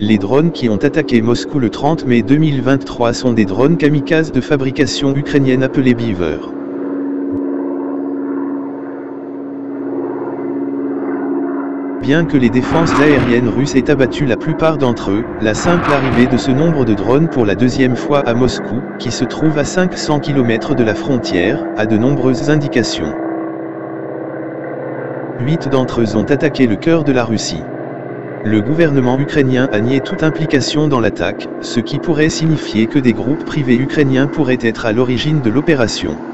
Les drones qui ont attaqué Moscou le 30 mai 2023 sont des drones kamikazes de fabrication ukrainienne appelés Beaver. Bien que les défenses aériennes russes aient abattu la plupart d'entre eux, la simple arrivée de ce nombre de drones pour la deuxième fois à Moscou, qui se trouve à 500 km de la frontière, a de nombreuses indications. Huit d'entre eux ont attaqué le cœur de la Russie. Le gouvernement ukrainien a nié toute implication dans l'attaque, ce qui pourrait signifier que des groupes privés ukrainiens pourraient être à l'origine de l'opération.